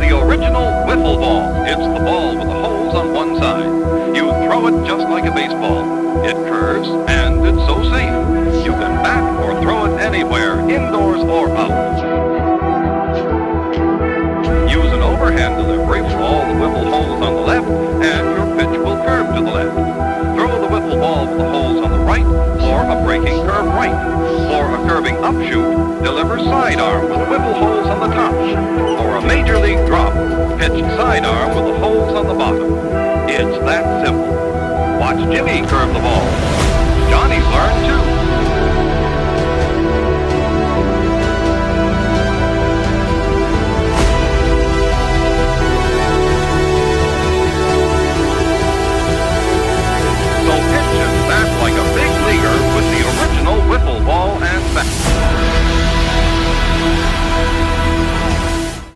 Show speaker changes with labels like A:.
A: the original wiffle ball. It's the ball with the holes on one side. You throw it just like a baseball. It curves, and it's so safe. You can back or throw it anywhere, indoors or out. Use an overhand delivery with all the wiffle holes on the left, and your pitch will curve to the left. Throw the wiffle ball with the holes on the right, or a breaking curve right. or a curving upshoot, deliver sidearm with wiffle sidearm with the holes on the bottom. It's that simple. Watch Jimmy curve the ball.